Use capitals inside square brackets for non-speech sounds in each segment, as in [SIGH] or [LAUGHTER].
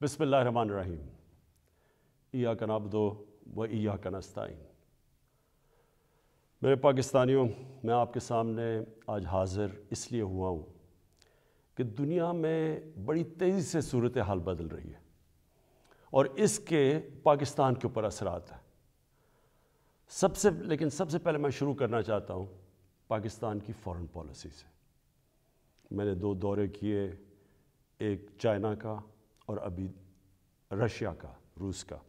बसमीम ईया का नाबदो व ईया का नस्ताइन मेरे पाकिस्तानियों, मैं आपके सामने आज हाज़िर इसलिए हुआ हूँ कि दुनिया में बड़ी तेज़ी से सूरत हाल बदल रही है और इसके पाकिस्तान के ऊपर असरात है। सबसे, लेकिन सबसे पहले मैं शुरू करना चाहता हूँ पाकिस्तान की फ़ॉरेन पॉलिसी से। मैंने दो दौरे किए, एक चाइना का और अभी रशिया का, रूस का।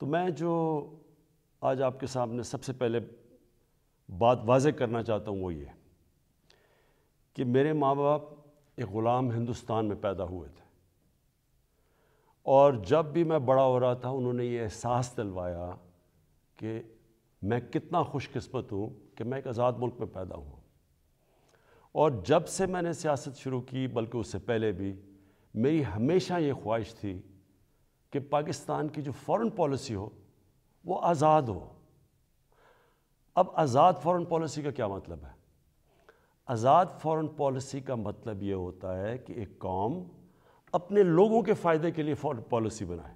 तो मैं जो आज आपके सामने सबसे पहले बात वाजे करना चाहता हूँ वो ये, कि मेरे माँ बाप एक ग़ुलाम हिंदुस्तान में पैदा हुए थे। और जब भी मैं बड़ा हो रहा था, उन्होंने ये एहसास दिलवाया कि मैं कितना खुशकस्मत हूँ कि मैं एक आज़ाद मुल्क में पैदा हुआ। और जब से मैंने सियासत शुरू की, बल्कि उससे पहले भी मेरी हमेशा ये ख्वाहिश थी कि पाकिस्तान की जो फ़ॉरेन पॉलिसी हो, वो आज़ाद हो। अब आज़ाद फ़ॉरेन पॉलिसी का क्या मतलब है? आज़ाद फ़ॉरेन पॉलिसी का मतलब ये होता है कि एक कौम अपने लोगों के फ़ायदे के लिए फ़ॉरेन पॉलिसी बनाए।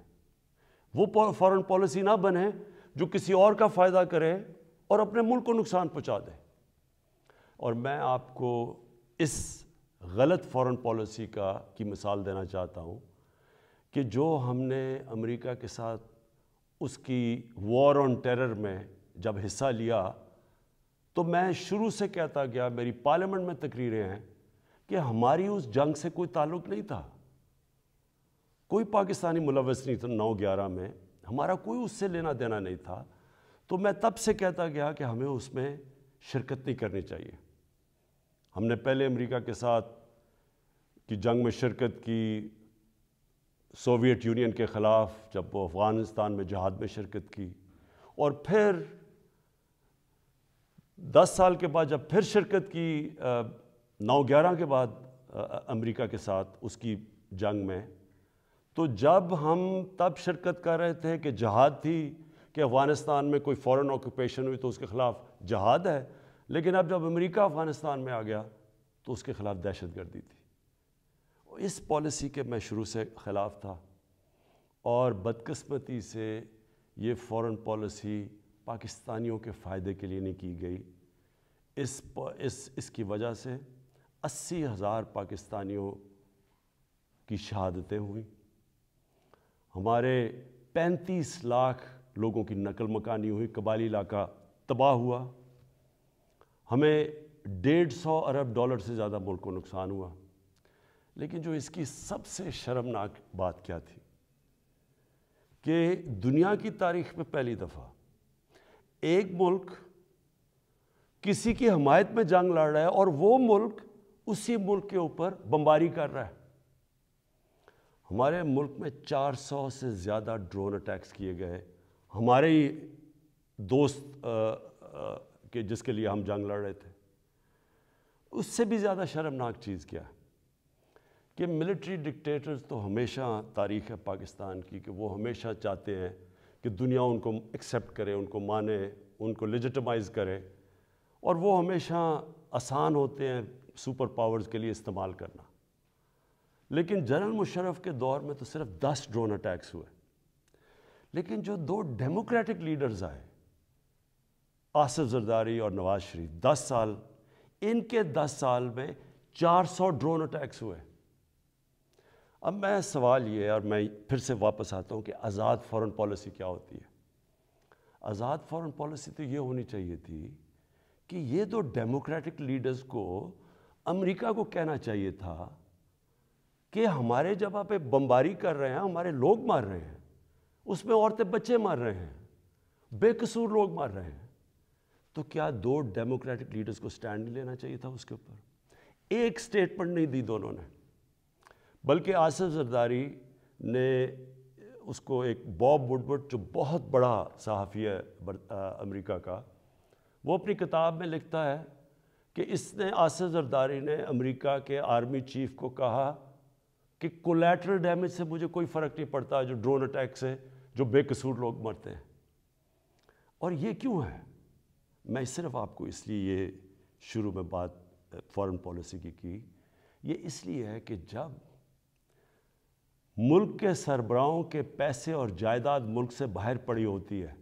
वो फ़ॉरेन पॉलिसी ना बने जो किसी और का फ़ायदा करे और अपने मुल्क को नुकसान पहुँचा दे। और मैं आपको इस गलत फ़ॉरेन पॉलिसी का की मिसाल देना चाहता हूँ कि जो हमने अमेरिका के साथ उसकी वॉर ऑन टेरर में जब हिस्सा लिया तो मैं शुरू से कहता गया, मेरी पार्लियामेंट में तकरीरें हैं कि हमारी उस जंग से कोई ताल्लुक़ नहीं था। कोई पाकिस्तानी मुलवस नहीं था नौ ग्यारह में। हमारा कोई उससे लेना देना नहीं था। तो मैं तब से कहता गया कि हमें उसमें शिरकत नहीं करनी चाहिए। हमने पहले अमेरिका के साथ की जंग में शिरकत की सोवियत यूनियन के ख़िलाफ़, जब वो अफ़गानिस्तान में जहाद में शिरकत की। और फिर दस साल के बाद जब फिर शिरकत की नौ ग्यारह के बाद अमेरिका के साथ उसकी जंग में तो जब हम तब शिरकत कर रहे थे कि जहाद थी, कि अफ़गानिस्तान में कोई फ़ॉरेन ऑक्यूपेशन हुई तो उसके ख़िलाफ़ जहाद है लेकिन अब जब अमेरिका अफ़गानिस्तान में आ गया तो उसके ख़िलाफ़ दहशत गर्दी थी। इस पॉलिसी के मैं शुरू से ख़िलाफ़ था और बदकस्मती से ये फ़ॉरेन पॉलिसी पाकिस्तानियों के फ़ायदे के लिए नहीं की गई। इस इस, इसकी वजह से अस्सी हज़ार पाकिस्तानियों की शहादतें हुई। हमारे पैंतीस लाख लोगों की नकल मकानी हुई कबाली इलाका तबाह हुआ। हमें डेढ़ सौ अरब डॉलर से ज़्यादा मुल्क को नुकसान हुआ। लेकिन जो इसकी सबसे शर्मनाक बात क्या थी कि दुनिया की तारीख में पहली दफ़ा एक मुल्क किसी की हमायत में जंग लड़ रहा है और वो मुल्क उसी मुल्क के ऊपर बमबारी कर रहा है। हमारे मुल्क में 400 से ज़्यादा ड्रोन अटैक्स किए गए हमारे ही दोस्त आ, आ, के, जिसके लिए हम जंग लड़ रहे थे। उससे भी ज़्यादा शर्मनाक चीज़ क्या? है कि मिलिट्री डिक्टेटर्स तो हमेशा तारीख़ है पाकिस्तान की, कि वो हमेशा चाहते हैं कि दुनिया उनको एक्सेप्ट करे, उनको माने, उनको लेजिटमाइज़ करे, और वो हमेशा आसान होते हैं सुपर पावर्स के लिए इस्तेमाल करना। लेकिन जनरल मुशरफ के दौर में तो सिर्फ़ दस ड्रोन अटैक्स हुए। लेकिन जो दो डेमोक्रेटिक लीडर्स आए आसिफ जरदारी और नवाज़ शरीफ। दस साल, इनके दस साल में चार सौ ड्रोन अटैक्स हुए। अब मैं सवाल ये और मैं फिर से वापस आता हूँ कि आज़ाद फ़ॉरेन पॉलिसी क्या होती है? आज़ाद फ़ॉरेन पॉलिसी तो ये होनी चाहिए थी कि ये दो डेमोक्रेटिक लीडर्स को अमेरिका को कहना चाहिए था कि हमारे जब आप बमबारी कर रहे हैं, हमारे लोग मार रहे हैं, उसमें औरतें बच्चे मार रहे हैं, बेकसूर लोग मार रहे हैं। तो क्या दो डेमोक्रेटिक लीडर्स को स्टैंड नहीं लेना चाहिए था उसके ऊपर? एक स्टेटमेंट नहीं दी दोनों ने, बल्कि आसिफ जरदारी ने उसको एक बॉब वुडवर्ड जो बहुत बड़ा सहाफ़ी है अमेरिका का, वो अपनी किताब में लिखता है कि इसने, आसिफ जरदारी ने अमेरिका के आर्मी चीफ को कहा कि कोलेट्रल डैमेज से मुझे कोई फ़र्क नहीं पड़ता जो ड्रोन अटैक से जो बेकसूर लोग मरते हैं। और ये क्यों है? मैं सिर्फ़ आपको इसलिए ये शुरू में बात फॉरेन पॉलिसी की की, ये इसलिए है कि जब मुल्क के सरबराहों के पैसे और जायदाद मुल्क से बाहर पड़ी होती है,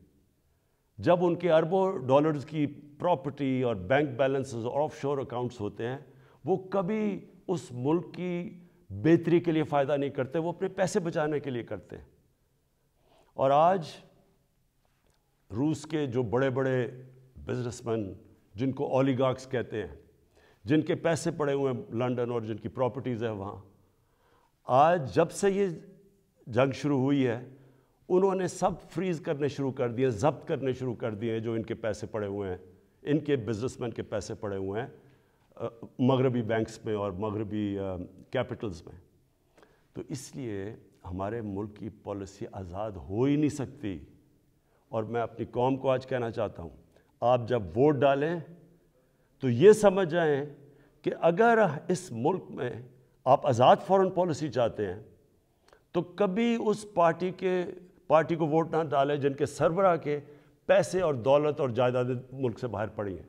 जब उनके अरबों डॉलर्स की प्रॉपर्टी और बैंक बैलेंसेस और ऑफ़ शोर अकाउंट्स होते हैं, वो कभी उस मुल्क की बेहतरी के लिए फ़ायदा नहीं करते, वो अपने पैसे बचाने के लिए करते हैं। और आज रूस के जो बड़े बड़े बिजनेसमैन जिनको ओलिगार्क्स कहते हैं, जिनके पैसे पड़े हुए हैं लंदन और जिनकी प्रॉपर्टीज़ है वहाँ। आज जब से ये जंग शुरू हुई है, उन्होंने सब फ्रीज करने शुरू कर दिए, जब्त करने शुरू कर दिए जो इनके पैसे पड़े हुए हैं। इनके बिजनेसमैन के पैसे पड़े हुए हैं मगरबी बैंक्स में और मगरबी कैपिटल्स में। तो इसलिए हमारे मुल्क की पॉलिसी आज़ाद हो ही नहीं सकती। और मैं अपनी कौम को आज कहना चाहता हूँ आप जब वोट डालें तो ये समझ जाएँ कि अगर इस मुल्क में आप आज़ाद फॉरेन पॉलिसी चाहते हैं तो कभी उस पार्टी के, पार्टी को वोट ना डालें जिनके सरबराह के पैसे और दौलत और जायदाद मुल्क से बाहर पड़ी हैं।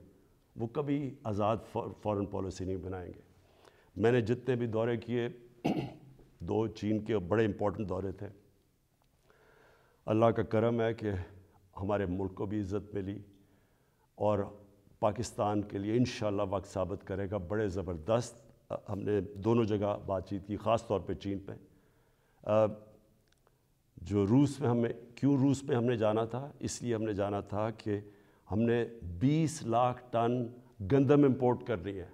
वो कभी आज़ाद फॉरेन पॉलिसी नहीं बनाएँगे। मैंने जितने भी दौरे किए, [CLEARS THROAT] दो चीन के बड़े इंपॉर्टेंट दौरे थे। अल्लाह का करम है कि हमारे मुल्क को भी इज़्ज़त मिली। और पाकिस्तान के लिए इन वक्त साबित करेगा। बड़े ज़बरदस्त हमने दोनों जगह बातचीत की, ख़ास तौर पे चीन पे। जो रूस में हमें क्यों रूस में हमने जाना था? इसलिए हमने जाना था कि हमने 20 लाख टन गंदम इंपोर्ट करनी है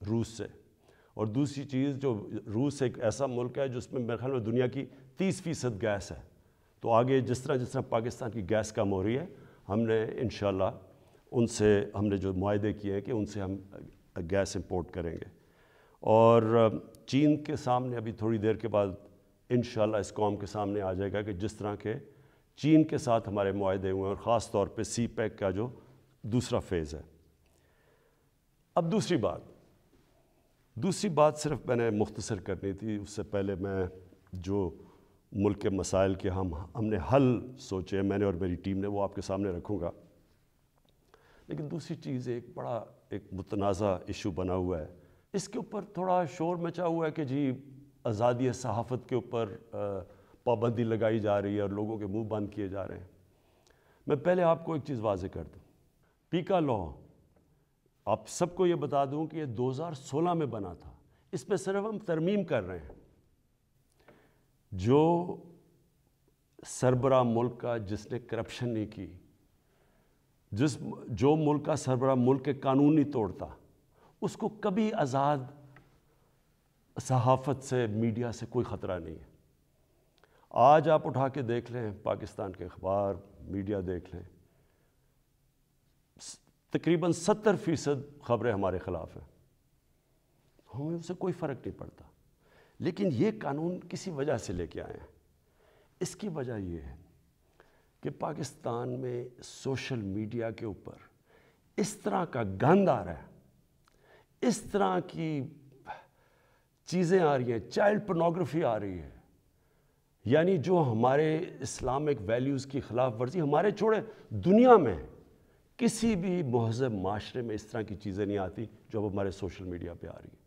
रूस से। और दूसरी चीज़, जो रूस एक ऐसा मुल्क है जिसमें मेरे ख्याल में दुनिया की 30 फ़ीसद गैस है। तो आगे जिस तरह जिस तरह पाकिस्तान की गैस कम हो रही है, हमने इन उनसे हमने जो माहे किए हैं कि उनसे हम गैस इंपोर्ट करेंगे। और चीन के सामने अभी थोड़ी देर के बाद इन इस कॉम के सामने आ जाएगा कि जिस तरह के चीन के साथ हमारे माहे हुए हैं और ख़ास तौर पे सी पैक का जो दूसरा फ़ेज़ है। अब दूसरी बात। दूसरी बात सिर्फ़ मैंने मुख्तसर करनी थी, उससे पहले मैं जो मुल्क के मसाइल के हम, हमने हल सोचे मैंने और मेरी टीम ने वो आपके सामने रखूँगा। लेकिन दूसरी चीज़, एक बड़ा, एक मुतनाज़ा इशू बना हुआ है। इसके ऊपर थोड़ा शोर मचा हुआ है कि जी, आज़ादी सहाफ़त के ऊपर पाबंदी लगाई जा रही है और लोगों के मुँह बंद किए जा रहे हैं। मैं पहले आपको एक चीज़ वाज कर दूँ। पीका लॉ आप सबको ये बता दूँ कि ये 2016 में बना था। इस पर सिर्फ़ हम तरमीम कर रहे हैं। जो सरबरा मुल्क का जिसने करप्शन नहीं की जिस जो मुल्क का सरबरा मुल्क के कानून नहीं तोड़ता उसको कभी आज़ाद सहाफ़त से, मीडिया से कोई ख़तरा नहीं है। आज आप उठा के देख लें, पाकिस्तान के अखबार, मीडिया देख लें, तकरीबन सत्तर फ़ीसद ख़बरें हमारे ख़िलाफ़ हैं। हमें उससे कोई फ़र्क नहीं पड़ता। लेकिन ये कानून किसी वजह से लेके आए हैं। इसकी वजह ये है कि पाकिस्तान में सोशल मीडिया के ऊपर इस तरह का गंद आ रहा है, इस तरह की चीज़ें आ रही हैं चाइल्ड पोर्नोग्राफी आ रही है। यानी जो हमारे इस्लामिक वैल्यूज़ की खिलाफ वर्जी, हमारे छोड़े दुनिया में किसी भी महजब माशरे में इस तरह की चीज़ें नहीं आती जो अब हमारे सोशल मीडिया पे आ रही है।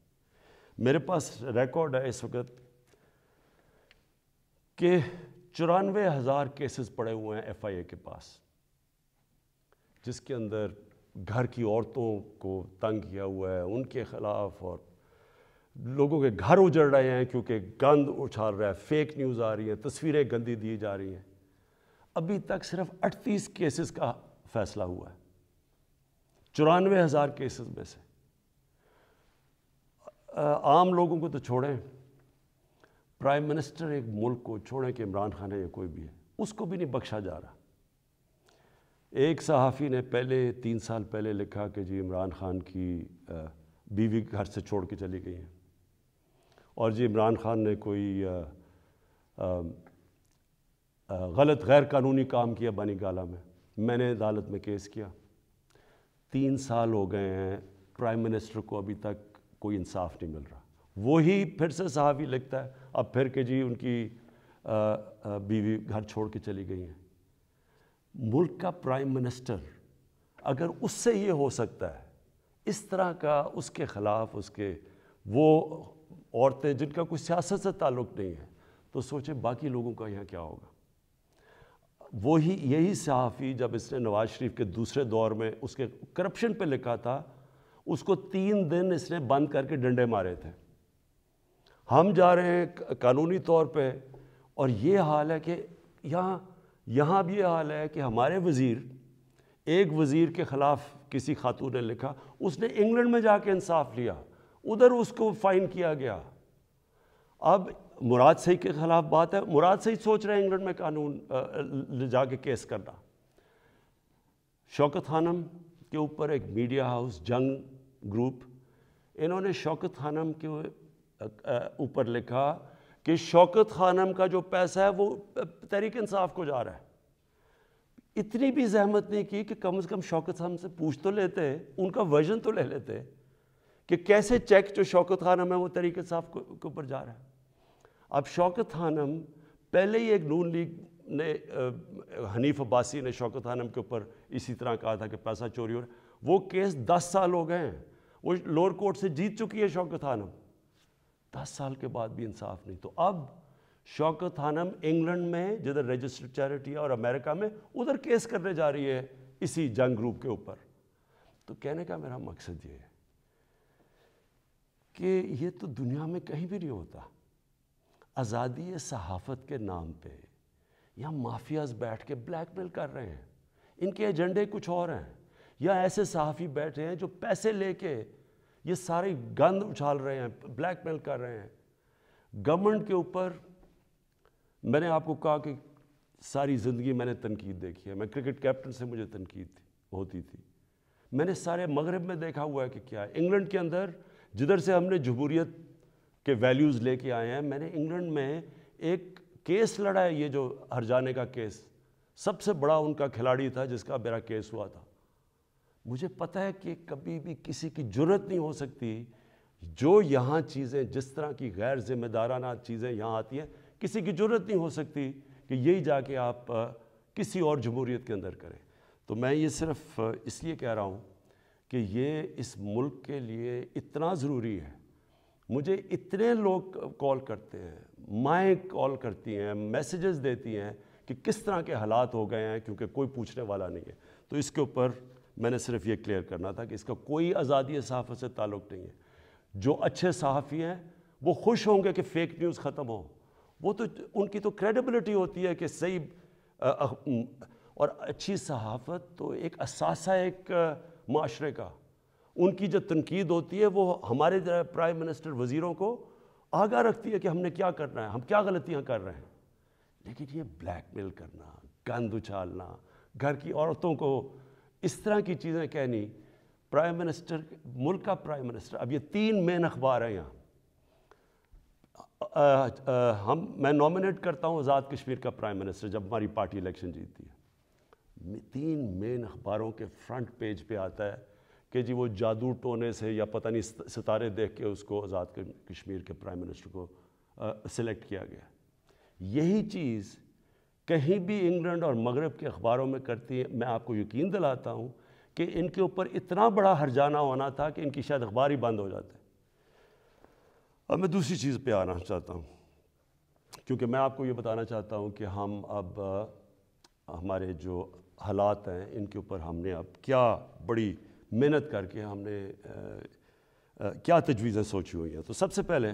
मेरे पास रिकॉर्ड है इस वक्त कि चौरानवे हज़ार केसेस पड़े हुए हैं एफआईए के पास, जिसके अंदर घर की औरतों को तंग किया हुआ है, उनके ख़िलाफ़ और लोगों के घर उजड़ रहे हैं क्योंकि गंद उछाल रहा है फेक न्यूज़ आ रही है, तस्वीरें गंदी दी जा रही हैं। अभी तक सिर्फ़ अड़तीस केसेस का फैसला हुआ है, चौरानवे हज़ार केसेस में से। आम लोगों को तो छोड़ें। प्राइम मिनिस्टर एक मुल्क को छोड़ें कि इमरान खान है या कोई भी है उसको भी नहीं बख्शा जा रहा। एक सहाफ़ी ने पहले तीन साल पहले लिखा कि जी इमरान खान की बीवी घर से छोड़ के चली गई हैं। और जी इमरान खान ने कोई आ, आ, गलत गैर कानूनी काम किया बनी गाला में। मैंने अदालत में केस किया। तीन साल हो गए हैं प्राइम मिनिस्टर को अभी तक कोई इंसाफ नहीं मिल रहा। वही फिर से सहाफ़ी लिखता है। अब फिर के जी उनकी बीवी घर छोड़ के चली गई हैं। मुल्क का प्राइम मिनिस्टर अगर उससे ये हो सकता है, इस तरह का उसके ख़िलाफ़ उसके, वो औरतें जिनका कोई सियासत से ताल्लुक़ नहीं है तो सोचे बाकी लोगों का यहाँ क्या होगा। वही यही सहाफ़ी जब इसने नवाज़ शरीफ के दूसरे दौर में उसके करप्शन पे लिखा था, उसको तीन दिन इसने बंद करके डंडे मारे थे। हम जा रहे हैं कानूनी तौर पे, और ये हाल है कि यहाँ यहाँ भी ये हाल है कि हमारे वज़ीर, एक वज़ीर के ख़िलाफ़ किसी खातून ने लिखा, उसने इंग्लैंड में जाके इंसाफ लिया, उधर उसको फ़ाइन किया गया। अब मुराद सही के ख़िलाफ़ बात है, मुराद सही सोच रहे हैं इंग्लैंड में कानून ले, जाके केस करना। शौकत खानम के ऊपर एक मीडिया हाउस जंग ग्रुप, इन्होंने शौकत खानम के ऊपर लिखा कि शौकत खानम का जो पैसा है वो तहरीक इंसाफ को जा रहा है। इतनी भी जहमत नहीं की कि कम से कम शौकत खानम से पूछ तो लेते, उनका वर्जन तो ले लेते कि कैसे चेक जो शौकत खानम है वो तहरीक इंसाफ के ऊपर जा रहा है। अब शौकत खानम, पहले ही एक नून लीग ने हनीफ अब्बासी ने शौकत खानम के ऊपर इसी तरह कहा था कि पैसा चोरी हो रहा वो केस दस साल हो गए हैं। वो लोअर कोर्ट से जीत चुकी है शौकत खानम। दस साल के बाद भी इंसाफ नहीं। तो अब शौकत खानम इंग्लैंड में, जिधर रजिस्टर्ड चैरिटी है, और अमेरिका में, उधर केस करने जा रही है, इसी जंग ग्रुप के ऊपर। तो कहने का मेरा मकसद ये है कि ये तो दुनिया में कहीं भी नहीं होता। आज़ादी सहाफ़त के नाम पे या माफियाज बैठ के ब्लैकमेल कर रहे हैं। इनके एजेंडे कुछ और हैं। या ऐसे सहाफ़ी बैठे हैं जो पैसे लेके ये सारे गंद उछाल रहे हैं ब्लैकमेल कर रहे हैं। गवर्नमेंट के ऊपर मैंने आपको कहा कि सारी ज़िंदगी मैंने तनकीद देखी है। मैं क्रिकेट कैप्टन से मुझे तनकीद होती थी। मैंने सारे मगरब में देखा हुआ है कि क्या है। इंग्लैंड के अंदर जिधर से हमने जमहूरीत के वैल्यूज़ लेके आए हैं, मैंने इंग्लैंड में एक केस लड़ा है, ये जो हर जाने का केस सबसे बड़ा उनका खिलाड़ी था जिसका मेरा केस हुआ था। मुझे पता है कि कभी भी किसी की ज़रूरत नहीं हो सकती जो यहाँ चीज़ें, जिस तरह की गैर जिम्मेदाराना चीज़ें यहाँ आती हैं, किसी की ज़रूरत नहीं हो सकती कि यही जाके आप किसी और जमहूरीत के अंदर करें। तो मैं ये सिर्फ़ इसलिए कह रहा हूँ कि ये इस मुल्क के लिए इतना ज़रूरी है। मुझे इतने लोग कॉल करते हैं, माएँ कॉल करती हैं, मैसेजेस देती हैं कि किस तरह के हालात हो गए हैं, क्योंकि कोई पूछने वाला नहीं है। तो इसके ऊपर मैंने सिर्फ़ ये क्लियर करना था कि इसका कोई आज़ादी सहाफ़त से ताल्लुक़ नहीं है। जो अच्छे सहाफ़ी हैं, वो खुश होंगे कि फ़ेक न्यूज़ ख़त्म हो। वो तो उनकी तो क्रेडिबिलिटी होती है कि सही और अच्छी सहाफ़त तो एक असासा एक माशरे का। उनकी जो तनकीद होती है, वो हमारे प्राइम मिनिस्टर वज़ीरों को आगाह रखती है कि हमने क्या करना है, हम क्या गलतियाँ कर रहे हैं। लेकिन ये ब्लैकमेल करना, गंद उछालना, घर की औरतों को इस तरह की चीज़ें कहनी प्राइम मिनिस्टर मुल्क का प्राइम मिनिस्टर अब ये तीन मेन अखबार हैं यहाँ। हम, मैं नॉमिनेट करता हूँ आज़ाद कश्मीर का प्राइम मिनिस्टर जब हमारी पार्टी इलेक्शन जीतती है। तीन मेन अखबारों के फ्रंट पेज पे आता है कि जी वो जादू टोने से या पता नहीं सितारे देख के उसको आज़ाद कश्मीर के प्राइम मिनिस्टर को सिलेक्ट किया गया। यही चीज़ कहीं भी इंग्लैंड और मगरब के अखबारों में करती है। मैं आपको यकीन दिलाता हूँ कि इनके ऊपर इतना बड़ा हरजाना होना था कि इनकी शायद अखबार ही बंद हो जाते। अब मैं दूसरी चीज़ पे आना चाहता हूँ क्योंकि मैं आपको ये बताना चाहता हूँ कि हम अब हमारे जो हालात हैं इनके ऊपर हमने अब क्या बड़ी मेहनत करके हमने आ, आ, क्या तजवीज़ें सोची हुई हैं। तो सबसे पहले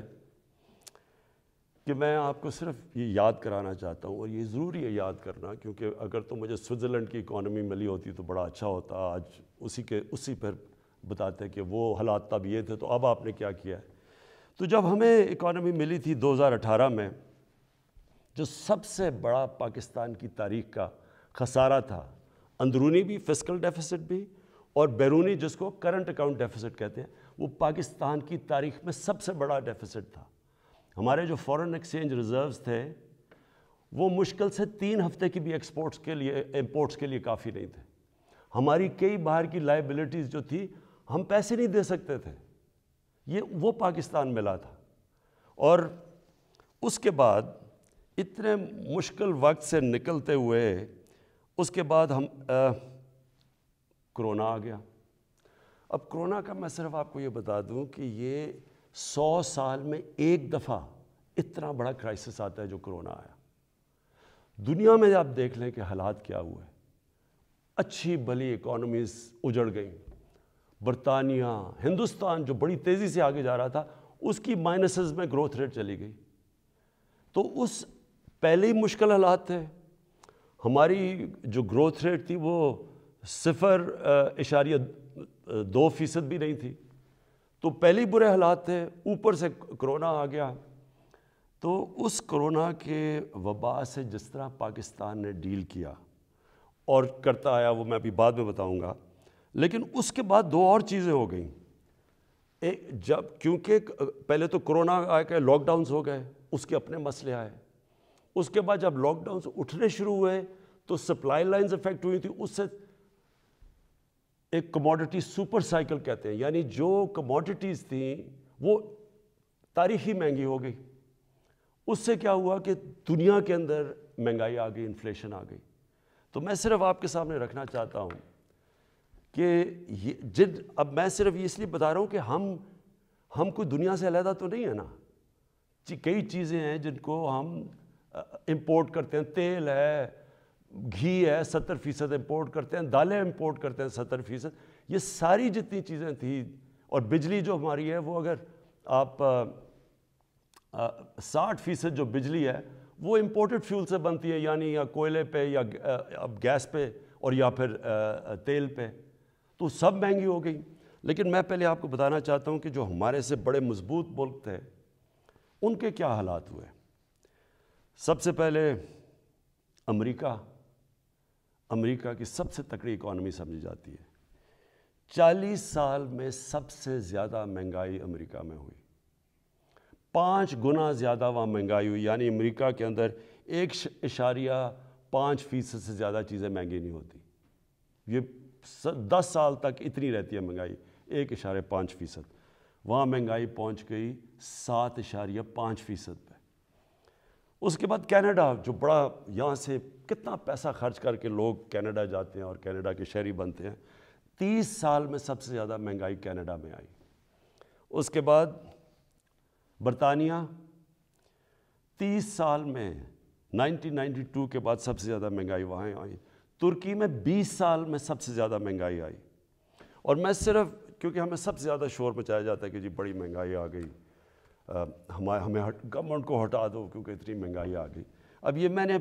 कि मैं आपको सिर्फ़ ये याद कराना चाहता हूँ और ये ज़रूरी है याद करना, क्योंकि अगर तो मुझे स्विट्ज़रलैंड की इकॉनमी मिली होती तो बड़ा अच्छा होता। आज उसी के, उसी पर बताते कि वो हालात तब ये थे तो अब आपने क्या किया है? तो जब हमें इकॉनमी मिली थी 2018 में, जो सबसे बड़ा पाकिस्तान की तारीख का खसारा था, अंदरूनी भी फ़िज़िकल डेफिसिट भी, और बैरूनी जिसको करंट अकाउंट डेफिसिट कहते हैं, वो पाकिस्तान की तारीख में सबसे बड़ा डेफिसिट था। हमारे जो फॉरेन एक्सचेंज रिज़र्व्स थे, वो मुश्किल से तीन हफ़्ते की भी एक्सपोर्ट्स के लिए इम्पोर्ट्स के लिए काफ़ी नहीं थे। हमारी कई बाहर की लाइबिलिटीज़ जो थी, हम पैसे नहीं दे सकते थे। ये वो पाकिस्तान मिला था। और उसके बाद इतने मुश्किल वक्त से निकलते हुए, उसके बाद हम कोरोना आ गया। अब कोरोना का मैं सिर्फ़ आपको ये बता दूँ कि ये सौ साल में एक दफ़ा इतना बड़ा क्राइसिस आता है जो कोरोना आया। दुनिया में आप देख लें कि हालात क्या हुए। अच्छी भली इकोनॉमीज उजड़ गई। बरतानिया, हिंदुस्तान जो बड़ी तेज़ी से आगे जा रहा था, उसकी माइनसेस में ग्रोथ रेट चली गई। तो उस पहले ही मुश्किल हालात थे। हमारी जो ग्रोथ रेट थी वो सिफर इशारिया दो फ़ीसद भी नहीं थी। तो पहले बुरे हालात थे, ऊपर से कोरोना आ गया। तो उस कोरोना के वबा से जिस तरह पाकिस्तान ने डील किया और करता आया, वो मैं अभी बाद में बताऊँगा। लेकिन उसके बाद दो और चीज़ें हो गई। एक जब, क्योंकि पहले तो कोरोना आ गए लॉकडाउन हो गए, उसके अपने मसले आए। उसके बाद जब लॉकडाउन उठने शुरू हुए तो सप्लाई लाइंस इफ़ेक्ट हुई थी, उससे एक कमोडिटी सुपर साइकिल कहते हैं। यानी जो कमोडिटीज़ थी, वो तारीखी महँगी हो गई। उससे क्या हुआ कि दुनिया के अंदर महँगाई आ गई इन्फ्लेशन आ गई। तो मैं सिर्फ़ आपके सामने रखना चाहता हूँ कि ये जिन अब मैं सिर्फ़ ये इसलिए बता रहा हूँ कि हम हम कोई दुनिया से अलहदा तो नहीं है ना? कई चीज़ें हैं जिनको हम इंपोर्ट करते हैं। तेल है घी है, सत्तर फ़ीसद इम्पोर्ट करते हैं, दालें इम्पोर्ट करते हैं सत्तर फ़ीसद। ये सारी जितनी चीज़ें थी, और बिजली जो हमारी है, वो अगर आप साठ फ़ीसद जो बिजली है, वो इम्पोर्टेड फ्यूल से बनती है, यानी या कोयले पे, या अब गैस पे, और या फिर तेल पे। तो सब महँगी हो गई। लेकिन मैं पहले आपको बताना चाहता हूँ कि जो हमारे से बड़े मज़बूत मुल्क थे, उनके क्या हालात हुए? सबसे पहले अमेरिका अमेरिका की सबसे तकड़ी इकॉनमी समझी जाती है। चालीस साल में सबसे ज़्यादा महँगाई अमेरिका में हुई। पाँच गुना ज़्यादा वहाँ महँगाई हुई, यानी अमेरिका के अंदर एक इशारिया पाँच फ़ीसद से ज़्यादा चीज़ें महँगी नहीं होती। ये दस साल तक इतनी रहती है महँगाई, एक इशारे पाँच फ़ीसद। वहाँ महँगाई पहुँच गई सात इशारिया पाँच फ़ीसद पे। उसके बाद कनाडा, जो बड़ा, यहाँ से कितना पैसा खर्च करके लोग कनाडा जाते हैं और कनाडा के शहरी बनते हैं। तीस साल में सबसे ज़्यादा महँगाई कनाडा में आई। उसके बाद बरतानिया, तीस साल में 1992 के बाद सबसे ज़्यादा महँगाई वहाँ आई। तुर्की में 20 साल में सबसे ज़्यादा महँगाई आई। और मैं सिर्फ़, क्योंकि हमें सबसे ज़्यादा शोर मचाया जाता है कि जी बड़ी महँगाई आ गई। हमारे, हमें हट गवर्नमेंट को हटा दो क्योंकि इतनी महँगाई आ गई। अब ये मैंने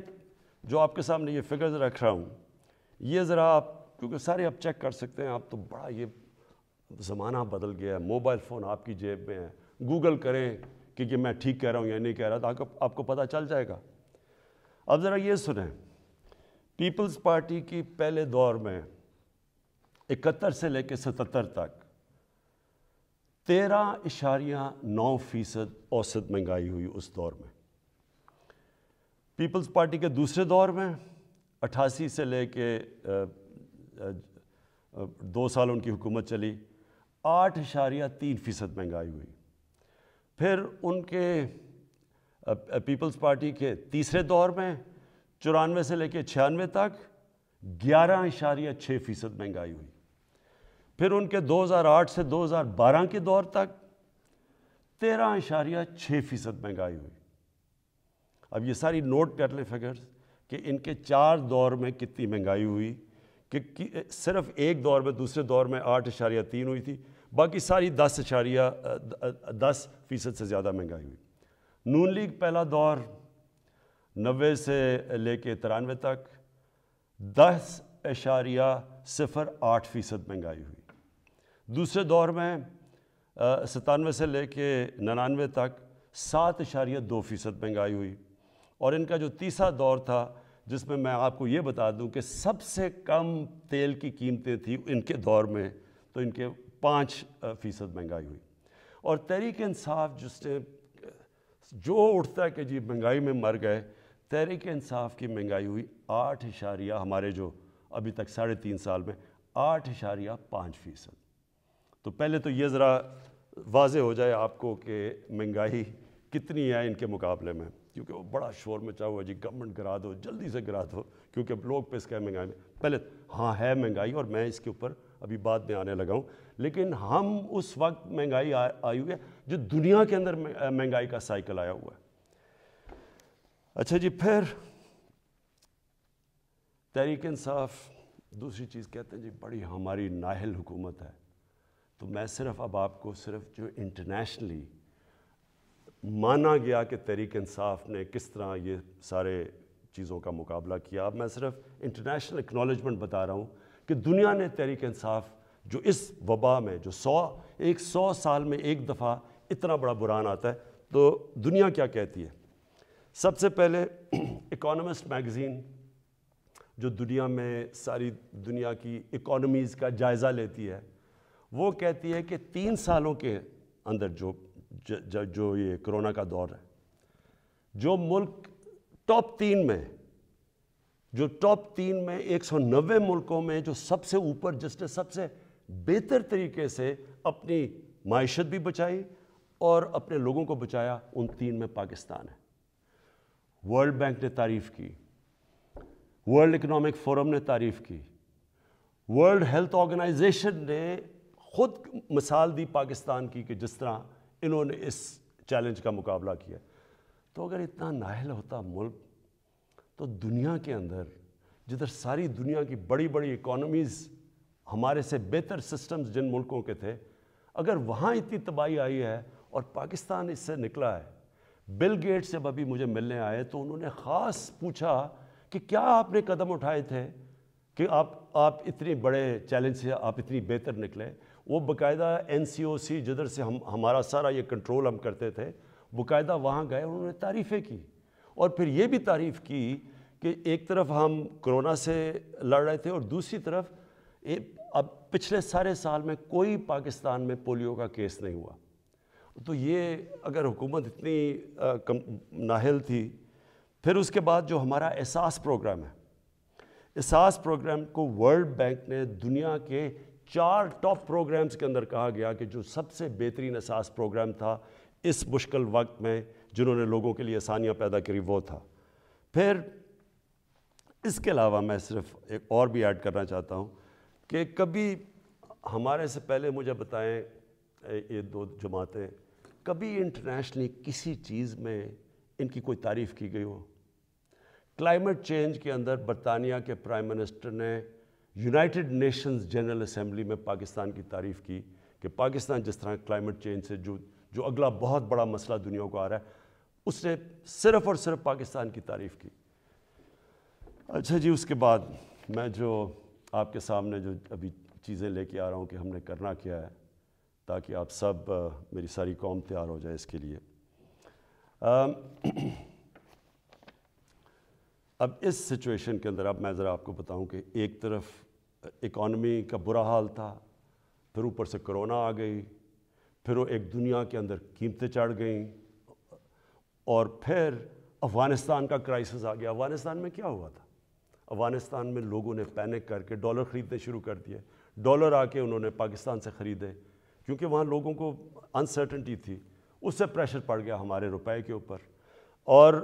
जो आपके सामने ये फिगर्स रख रहा हूँ, ये ज़रा आप, क्योंकि सारे आप चेक कर सकते हैं, आप तो बड़ा ये ज़माना बदल गया है। मोबाइल फ़ोन आपकी जेब में है। गूगल करें कि ये मैं ठीक कह रहा हूँ या नहीं कह रहा तो आपको आपको पता चल जाएगा। अब ज़रा ये सुने। पीपल्स पार्टी की पहले दौर में, इकहत्तर से लेकर सतहत्तर तक, तेरह इशारिया नौ फ़ीसद औसत महँगाई हुई उस दौर में। पीपल्स पार्टी के दूसरे दौर में अट्ठासी से ले लेके दो साल उनकी हुकूमत चली, आठ इशारिया तीन फ़ीसद महँगाई हुई। फिर उनके पीपल्स पार्टी के तीसरे दौर में, चौरानवे से लेके छियानवे तक, ग्यारह इशारिया छः फ़ीसद महँगाई हुई। फिर उनके 2008 से 2012 के दौर तक, तेरह इशारिया छः फ़ीसद महँगाई हुई। अब ये सारी नोट कर लें फिगर्स कि इनके चार दौर में कितनी महँगाई हुई कि, कि सिर्फ़ एक दौर में दूसरे दौर में आठ इशारिया तीन हुई थी बाकी सारी दस इशारिया दस फ़ीसद से ज़्यादा महँगाई हुई। नून लीग पहला दौर नबे से ले लेके तिरानवे तक दस इशारिया सिफर आठ फ़ीसद महँगाई हुई। दूसरे दौर में सतानवे से ले लेके निन्यानवे तक सात इशारिया दो फ़ीसद महँगाई हुई। और इनका जो तीसरा दौर था, जिसमें मैं आपको ये बता दूँ कि सबसे कम तेल की कीमतें थी इनके दौर में तो इनके पाँच फ़ीसद महँगाई हुई। और तहरीक इंसाफ जिसने, जो उठता है कि जी महँगाई में मर गए, तहरीक इंसाफ की महँगाई हुई आठ इशारिया हमारे जो अभी तक साढ़े तीन साल में, आठ इशारिया पाँच फ़ीसद। तो पहले तो ये ज़रा वाज हो जाए आपको कि महँगाई कितनी है इनके मुकाबले में। क्योंकि वो बड़ा शोर मचा हुआ जी गवर्नमेंट गिरा दो, जल्दी से गिरा दो, क्योंकि अब लोग पे इसका महँगाई में पहले हाँ है महँगाई और मैं इसके ऊपर अभी बाद में आने लगा हूँ। लेकिन हम उस वक्त महँगाई आई हुई है, जो दुनिया के अंदर महँगाई का साइकिल आया हुआ है। अच्छा जी, फिर तहरीक इंसाफ, दूसरी चीज़ कहते हैं जी, बड़ी हमारी नाहल हुकूमत है। तो मैं सिर्फ़ अब आपको सिर्फ़ जो इंटरनेशनली माना गया कि तहरीक इंसाफ ने किस तरह ये सारे चीज़ों का मुकाबला किया। अब मैं सिर्फ़ इंटरनेशनल एक्नॉलेजमेंट बता रहा हूँ कि दुनिया ने तहरीक इंसाफ जो इस वबा में, जो सौ, एक सौ साल में एक दफ़ा इतना बड़ा बुरान आता है तो दुनिया क्या कहती है? सबसे पहले [CLEARS THROAT] इकोनॉमिस्ट मैगज़ीन जो दुनिया में सारी दुनिया की इकोनॉमीज़ का जायज़ा लेती है, वो कहती है कि तीन सालों के अंदर जो ज, ज, ये कोरोना का दौर है जो मुल्क टॉप तीन में जो टॉप तीन में 190 मुल्कों में जो सबसे ऊपर जिसने सबसे बेहतर तरीके से अपनी मीशत भी बचाई और अपने लोगों को बचाया उन तीन में पाकिस्तान है। वर्ल्ड बैंक ने तारीफ़ की वर्ल्ड इकोनॉमिक फोरम ने तारीफ़ की वर्ल्ड हेल्थ ऑर्गेनाइजेशन ने खुद मिसाल दी पाकिस्तान की कि जिस तरह इन्होंने इस चैलेंज का मुकाबला किया। तो अगर इतना नाहल होता मुल्क तो दुनिया के अंदर, जिधर सारी दुनिया की बड़ी बड़ी इकोनॉमीज़ हमारे से बेहतर सिस्टम्स जिन मुल्कों के थे, अगर वहाँ इतनी तबाही आई है और पाकिस्तान इससे निकला है, बिल गेट्स जब अभी मुझे मिलने आए तो उन्होंने ख़ास पूछा कि क्या आपने कदम उठाए थे कि आप आप इतने बड़े चैलेंज से, आप इतनी बेहतर निकले? वो बाकायदा एन सी जिधर से हम हमारा सारा ये कंट्रोल हम करते थे बाकायदा वहाँ गए उन्होंने तारीफ़ें की। और फिर ये भी तारीफ़ की कि एक तरफ़ हम कोरोना से लड़ रहे थे और दूसरी तरफ़ ए, अब पिछले सारे साल में कोई पाकिस्तान में पोलियो का केस नहीं हुआ। तो ये अगर हुकूमत इतनी आ, कम नाहल थी फिर उसके बाद जो हमारा एहसास प्रोग्राम है एहसास प्रोग्राम को वर्ल्ड बैंक ने दुनिया के चार टॉप प्रोग्राम्स के अंदर कहा गया कि जो सबसे बेहतरीन एहसास प्रोग्राम था, इस मुश्किल वक्त में जिन्होंने लोगों के लिए आसानियाँ पैदा करी, वो था। फिर इसके अलावा मैं सिर्फ़ एक और भी ऐड करना चाहता हूँ कि कभी हमारे से पहले मुझे बताएँ ये दो जमातें, कभी इंटरनेशनली किसी चीज़ में इनकी कोई तारीफ़ की गई हो? क्लाइमेट चेंज के अंदर बरतानिया के प्राइम मिनिस्टर ने यूनाइटेड नेशंस जनरल असेंबली में पाकिस्तान की तारीफ़ की कि पाकिस्तान जिस तरह क्लाइमेट चेंज से जो जो अगला बहुत बड़ा मसला दुनिया को आ रहा है, उसने सिर्फ़ और सिर्फ़ पाकिस्तान की तारीफ़ की। अच्छा जी, उसके बाद मैं जो आपके सामने जो अभी चीज़ें लेके आ रहा हूँ कि हमने करना क्या है, ताकि आप सब मेरी सारी कौम तैयार हो जाए इसके लिए। [CLEARS THROAT] अब इस सिचुएशन के अंदर अब मैं ज़रा आपको बताऊँ कि एक तरफ़ इकॉनमी का बुरा हाल था, फिर ऊपर से कोरोना आ गई, फिर वो एक दुनिया के अंदर कीमतें चढ़ गई, और फिर अफ़गानिस्तान का क्राइसिस आ गया। अफ़गानिस्तान में क्या हुआ था? अफ़गानिस्तान में लोगों ने पैनिक करके डॉलर ख़रीदने शुरू कर दिए। डॉलर आके उन्होंने पाकिस्तान से ख़रीदे, क्योंकि वहाँ लोगों को अनसर्टनटी थी। उससे प्रेशर पड़ गया हमारे रुपए के ऊपर। और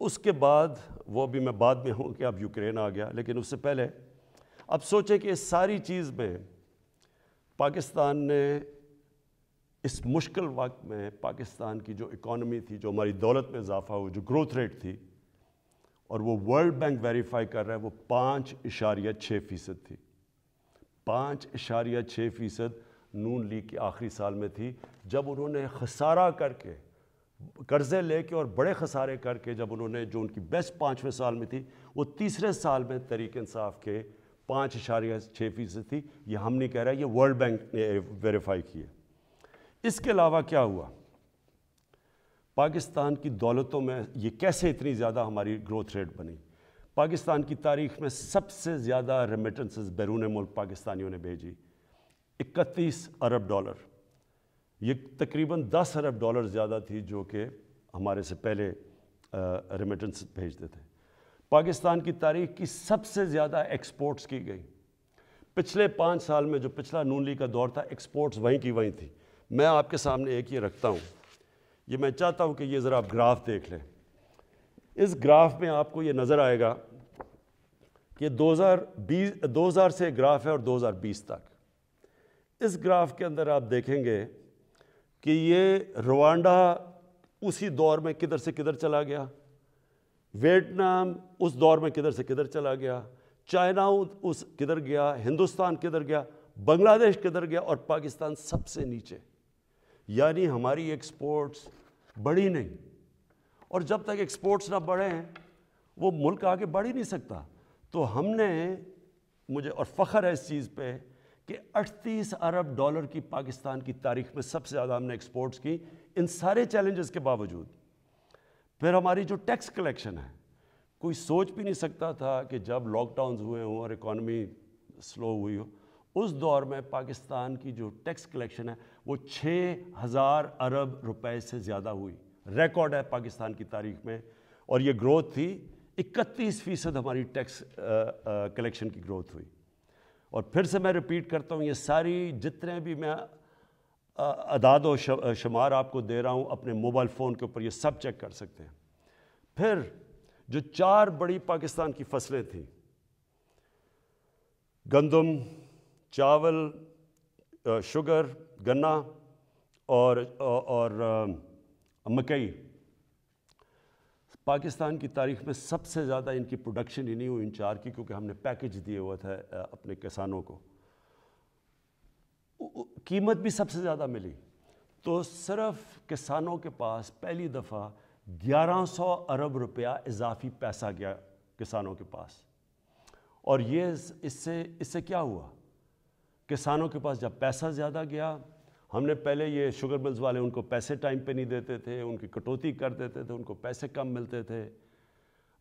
उसके बाद, वो भी मैं बाद में हूँ कि अब यूक्रेन आ गया, लेकिन उससे पहले अब सोचें कि इस सारी चीज़ में पाकिस्तान ने, इस मुश्किल वक्त में पाकिस्तान की जो इकॉनमी थी, जो हमारी दौलत में इजाफा हुआ जो ग्रोथ रेट थी, और वो वर्ल्ड बैंक वेरीफाई कर रहा है, वो पाँच इशारिया छः फ़ीसद थी। पाँच इशारिया छः फ़ीसद नून लीग के आखिरी साल में थी, जब उन्होंने खसारा करके, कर्ज़े लेके और बड़े खसारे करके, जब उन्होंने जो उनकी बेस्ट पाँचवें साल में थी, वो तीसरे साल में तरीक इंसाफ के पाँच इशारिया छः फ़ीसद थी, ये हम नहीं कह रहे ये वर्ल्ड बैंक ने वेरीफाई की है इसके अलावा क्या हुआ? पाकिस्तान की दौलतों में ये कैसे इतनी ज़्यादा हमारी ग्रोथ रेट बनी? पाकिस्तान की तारीख में सबसे ज़्यादा रेमिटेंसेस बैरून मुल्क पाकिस्तानियों ने भेजी, इकतीस अरब डॉलर। ये तकरीबन दस अरब डॉलर ज़्यादा थी जो कि हमारे से पहले रेमिटेंस भेजते थे। पाकिस्तान की तारीख की सबसे ज़्यादा एक्सपोर्ट्स की गई। पिछले पाँच साल में जो पिछला नून लीग का दौर था एक्सपोर्ट्स वहीं की वहीं थी। मैं आपके सामने एक ये रखता हूँ। ये मैं चाहता हूँ कि ये ज़रा आप ग्राफ देख लें। इस ग्राफ में आपको ये नज़र आएगा कि 2020 2000 से ग्राफ है और 2020 तक। इस ग्राफ के अंदर आप देखेंगे कि ये रवांडा उसी दौर में किधर से किधर चला गया। वियतनाम उस दौर में किधर से किधर चला गया? चाइना उस किधर गया? हिंदुस्तान किधर गया? बांग्लादेश किधर गया? और पाकिस्तान सबसे नीचे। यानी हमारी एक्सपोर्ट्स बढ़ी नहीं। और जब तक एक्सपोर्ट्स ना बढ़े, वो मुल्क आगे बढ़ ही नहीं सकता। तो हमने मुझे और फ़ख्र है इस चीज़ पे कि 38 अरब डॉलर की पाकिस्तान की तारीख में सबसे ज़्यादा हमने एक्सपोर्ट्स की। इन सारे चैलेंजेस के बावजूद फिर हमारी जो टैक्स कलेक्शन है, कोई सोच भी नहीं सकता था कि जब लॉकडाउन हुए हों और इकॉनमी स्लो हुई हो, उस दौर में पाकिस्तान की जो टैक्स कलेक्शन है, वो छः हज़ार अरब रुपए से ज़्यादा हुई। रिकॉर्ड है पाकिस्तान की तारीख में। और ये ग्रोथ थी, इकतीस फ़ीसद हमारी टैक्स कलेक्शन की ग्रोथ हुई। और फिर से मैं रिपीट करता हूँ, ये सारी, जितने भी मैं अदाद व शुमार आपको दे रहा हूँ, अपने मोबाइल फ़ोन के ऊपर ये सब चेक कर सकते हैं। फिर जो चार बड़ी पाकिस्तान की फ़सलें थीं, गंदम, चावल शुगर, गन्ना और और मकई, पाकिस्तान की तारीख में सबसे ज़्यादा इनकी प्रोडक्शन ही नहीं हुई इन चार की, क्योंकि हमने पैकेज दिए हुआ था अपने किसानों को। कीमत भी सबसे ज़्यादा मिली। तो सिर्फ़ किसानों के पास पहली दफ़ा 1100 अरब रुपया इजाफी पैसा गया किसानों के पास। और ये इससे इससे क्या हुआ? किसानों के पास जब पैसा ज़्यादा गया, हमने पहले ये शुगर मिल्स वाले उनको पैसे टाइम पे नहीं देते थे, उनकी कटौती कर देते थे, उनको पैसे कम मिलते थे।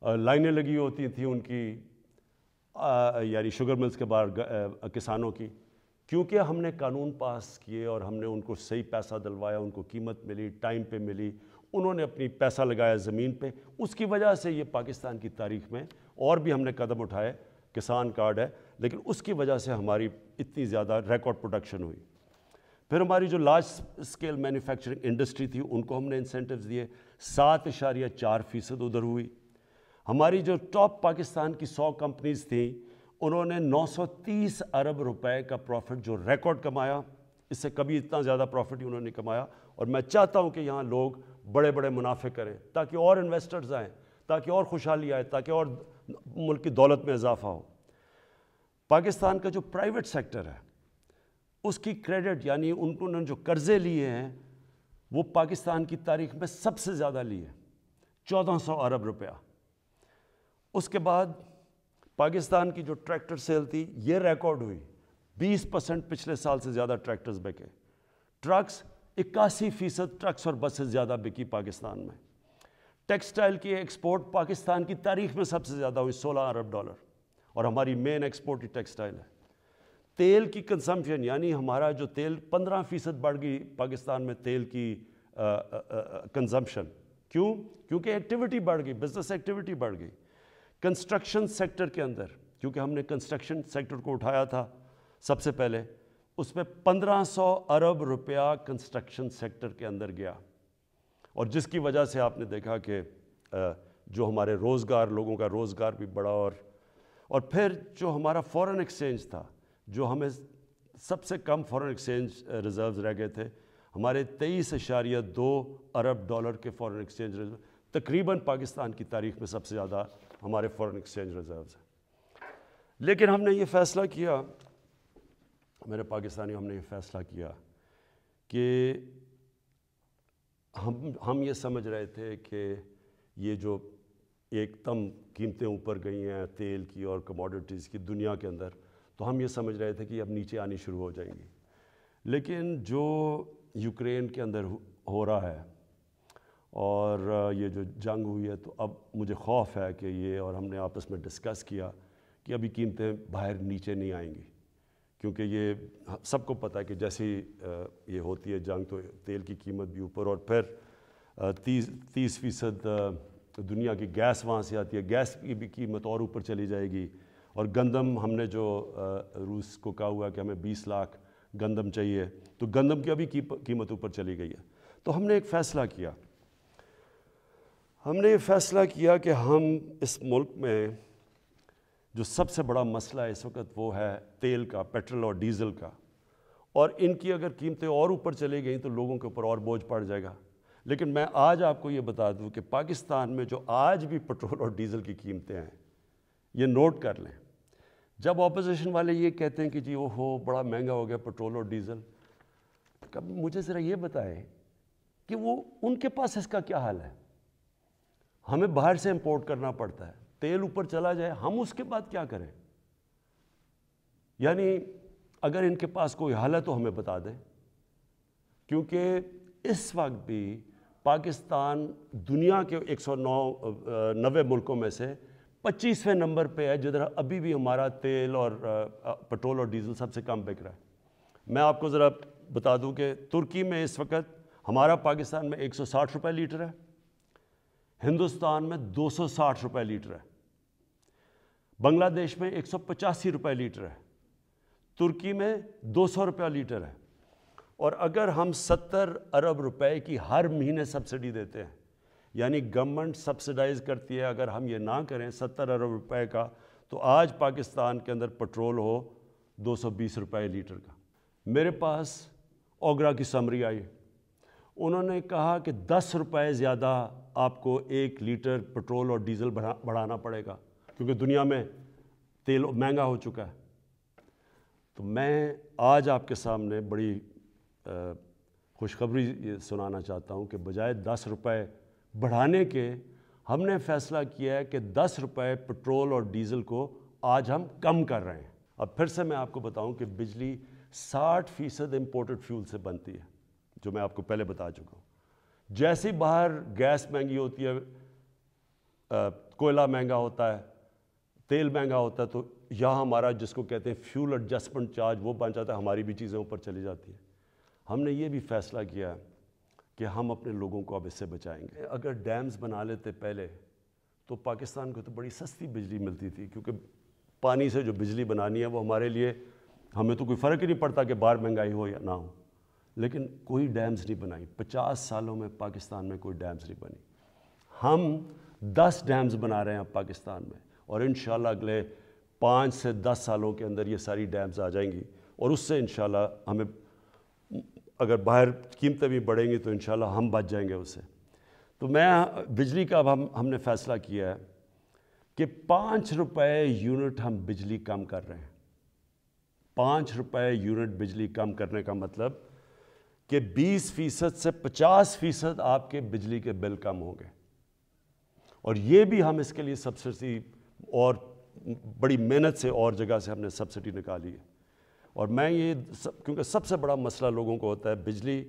लाइनें लगी होती थी उनकी यानी शुगर मिल्स के बाहर किसानों की। क्योंकि हमने कानून पास किए और हमने उनको सही पैसा दिलवाया, उनको कीमत मिली, टाइम पे मिली, उन्होंने अपनी पैसा लगाया ज़मीन पे। उसकी वजह से ये पाकिस्तान की तारीख में और भी हमने कदम उठाए, किसान कार्ड है, लेकिन उसकी वजह से हमारी इतनी ज़्यादा रिकॉर्ड प्रोडक्शन हुई। फिर हमारी जो लार्ज स्केल मैन्युफैक्चरिंग इंडस्ट्री थी, उनको हमने इंसेंटिव्स दिए। सात इशारिया चार फ़ीसद उधर हुई। हमारी जो टॉप पाकिस्तान की सौ कंपनीज़ थी उन्होंने 930 अरब रुपए का प्रॉफिट जो रिकॉर्ड कमाया, इससे कभी इतना ज़्यादा प्रॉफिट ही उन्होंने कमाया। और मैं चाहता हूँ कि यहाँ लोग बड़े बड़े मुनाफे करें, ताकि और इन्वेस्टर्स आएँ, ताकि और खुशहाली आए, ताकि और मुल्क की दौलत में इजाफा हो। पाकिस्तान का जो प्राइवेट सेक्टर है, उसकी क्रेडिट यानी उन्होंने जो कर्ज़े लिए हैं, वो पाकिस्तान की तारीख में सबसे ज़्यादा लिए, चौदह सौ अरब रुपया। उसके बाद पाकिस्तान की जो ट्रैक्टर सेल थी, ये रिकॉर्ड हुई। 20 परसेंट पिछले साल से ज़्यादा ट्रैक्टर्स बिके। ट्रक्स इक्यासी फ़ीसद ट्रक्स और बसेस ज़्यादा बिकी पाकिस्तान में। टेक्सटाइल की एक्सपोर्ट पाकिस्तान की तारीख में सबसे ज़्यादा हुई 16 अरब डॉलर और हमारी मेन एक्सपोर्ट ही टेक्सटाइल है। तेल की कंजम्पशन यानी हमारा जो तेल 15 फ़ीसद बढ़ गई पाकिस्तान में तेल की कंजम्पशन क्यों? क्योंकि एक्टिविटी बढ़ गई बिज़नेस एक्टिविटी बढ़ गई। कंस्ट्रक्शन सेक्टर के अंदर, क्योंकि हमने कंस्ट्रक्शन सेक्टर को उठाया था सबसे पहले, उसमें 1500 अरब रुपया कंस्ट्रक्शन सेक्टर के अंदर गया। और जिसकी वजह से आपने देखा कि जो हमारे रोज़गार, लोगों का रोज़गार भी बढ़ा और और फिर जो हमारा फॉरेन एक्सचेंज था, जो हमें सबसे कम फॉरेन एक्सचेंज रिजर्व्स रह गए थे, हमारे तेईस इशारिया दो अरब डॉलर के फॉरेन एक्सचेंज रिज़र्व तकरीबन पाकिस्तान की तारीख में सबसे ज़्यादा हमारे फॉरेन एक्सचेंज रिजर्व्स हैं। लेकिन हमने ये फ़ैसला किया, मेरे पाकिस्तानी, हमने ये फ़ैसला किया कि हम हम ये समझ रहे थे कि ये जो एकदम कीमतें ऊपर गई हैं, तेल की और कमोडिटीज़ की दुनिया के अंदर तो हम ये समझ रहे थे कि अब नीचे आनी शुरू हो जाएँगी। लेकिन जो यूक्रेन के अंदर हो रहा है और ये जो जंग हुई है तो अब मुझे खौफ है कि ये और हमने आपस में डिस्कस किया कि अभी कीमतें बाहर नीचे नहीं आएँगी। क्योंकि ये सबको पता है कि जैसे ही ये होती है जंग तो तेल की कीमत भी ऊपर और फिर तीस तीस फ़ीसद दुनिया की गैस वहाँ से आती है। गैस की भी कीमत और ऊपर चली जाएगी। और गंदम हमने जो रूस को कहा हुआ कि हमें 20 लाख गंदम चाहिए तो गंदम की अभी कीमत ऊपर चली गई है। तो हमने एक फ़ैसला किया हमने ये फ़ैसला किया कि हम इस मुल्क में जो सबसे बड़ा मसला है इस वक्त वो है तेल का, पेट्रोल और डीज़ल का। और इनकी अगर कीमतें और ऊपर चली गई तो लोगों के ऊपर और बोझ पड़ जाएगा। लेकिन मैं आज आपको ये बता दूँ कि पाकिस्तान में जो आज भी पेट्रोल और डीज़ल की कीमतें हैं, ये नोट कर लें। जब ऑपोजिशन वाले ये कहते हैं कि जी ओहो, बड़ा महँगा हो गया पेट्रोल और डीज़ल, कब मुझे ज़रा ये बताएँ कि वो उनके पास इसका क्या हाल है? हमें बाहर से इंपोर्ट करना पड़ता है। तेल ऊपर चला जाए, हम उसके बाद क्या करें? यानी अगर इनके पास कोई हाल है तो हमें बता दें। क्योंकि इस वक्त भी पाकिस्तान दुनिया के 109 नवे मुल्कों में से पच्चीसवें नंबर पे है, जिधर अभी भी हमारा तेल और पेट्रोल और डीजल सबसे कम बिक रहा है। मैं आपको ज़रा बता दूँ कि तुर्की में इस वक्त हमारा पाकिस्तान में 160 रुपए लीटर है। हिंदुस्तान में दो सौ रुपए लीटर है। बांग्लादेश में एक सौ रुपए लीटर है। तुर्की में दो सौ रुपया लीटर है। और अगर हम सत्तर अरब रुपए की हर महीने सब्सिडी देते हैं, यानी गवर्नमेंट सब्सिडाइज करती है, अगर हम ये ना करें सत्तर अरब रुपए का तो आज पाकिस्तान के अंदर पेट्रोल हो दो सौ बीस रुपये लीटर का। मेरे पास ओगरा की समरी आई। उन्होंने कहा कि दस रुपये ज़्यादा आपको एक लीटर पेट्रोल और डीजल बढ़ा, बढ़ाना पड़ेगा, क्योंकि दुनिया में तेल महँगा हो चुका है। तो मैं आज आपके सामने बड़ी खुशखबरी सुनाना चाहता हूँ कि बजाय दस रुपये बढ़ाने के हमने फ़ैसला किया है कि दस रुपये पेट्रोल और डीज़ल को आज हम कम कर रहे हैं। अब फिर से मैं आपको बताऊँ कि बिजली साठ फ़ीसद इम्पोर्टेड फ्यूल से बनती है, जो मैं आपको पहले बता चुका हूँ। जैसे बाहर गैस महँगी होती है कोयला महँगा होता है, तेल महँगा होता है तो यहाँ हमारा जिसको कहते हैं फ्यूल एडजस्टमेंट चार्ज, वो बन जाता है, हमारी भी चीज़ें ऊपर चली जाती हैं। हमने ये भी फैसला किया कि हम अपने लोगों को अब इससे बचाएँगे। अगर डैम्स बना लेते पहले तो पाकिस्तान को तो बड़ी सस्ती बिजली मिलती थी, क्योंकि पानी से जो बिजली बनानी है, वो हमारे लिए, हमें तो कोई फ़र्क ही नहीं पड़ता कि बाहर महँगाई हो या ना हो। लेकिन कोई डैम्स नहीं बनाई। पचास सालों में पाकिस्तान में कोई डैम्स नहीं बनी। हम दस डैम्स बना रहे हैं अब पाकिस्तान में और इन अगले पाँच से दस सालों के अंदर ये सारी डैम्स आ जाएँगी और उससे इन हमें, अगर बाहर कीमतें भी बढ़ेंगी तो इन हम बच जाएँगे उससे। तो मैं, बिजली का अब हम, हमने फ़ैसला किया है कि पाँच रुपये यूनिट हम बिजली कम कर रहे हैं। पाँच रुपये यूनिट बिजली कम करने का मतलब कि बीस फ़ीसद से पचास फ़ीसद आपके बिजली के बिल कम होंगे और ये भी हम इसके लिए सब्सिडी और बड़ी मेहनत से और जगह से हमने सब्सिडी निकाली है। और मैं ये सब, क्योंकि सबसे बड़ा मसला लोगों को होता है बिजली